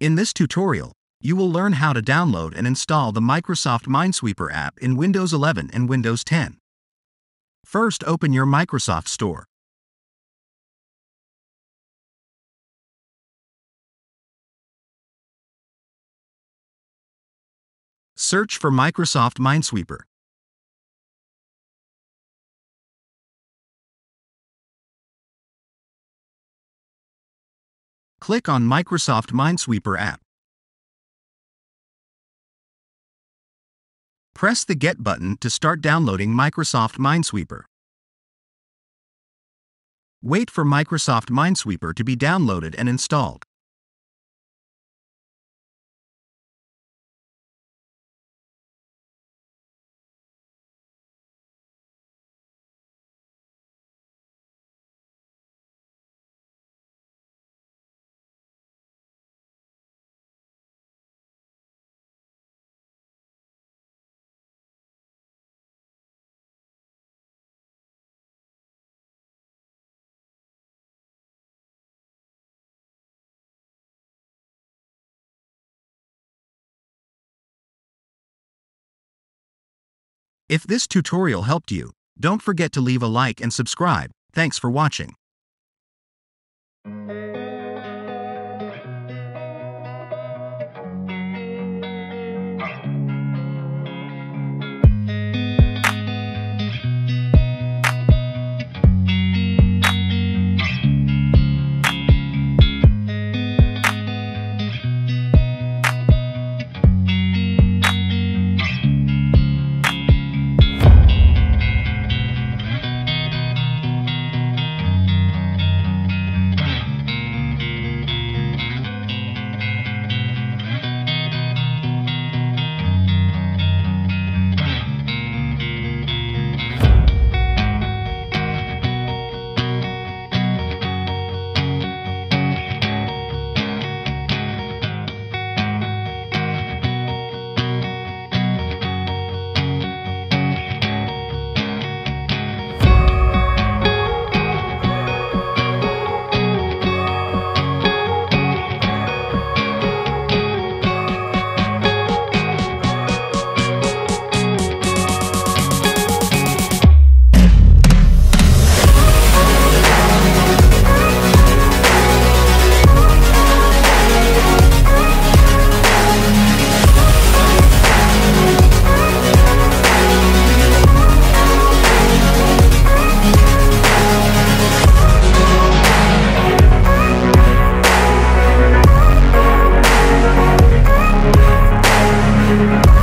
In this tutorial, you will learn how to download and install the Microsoft Minesweeper app in Windows 11 and Windows 10. First, open your Microsoft Store. Search for Microsoft Minesweeper. Click on Microsoft Minesweeper app. Press the Get button to start downloading Microsoft Minesweeper. Wait for Microsoft Minesweeper to be downloaded and installed. If this tutorial helped you, don't forget to leave a like and subscribe. Thanks for watching. Thank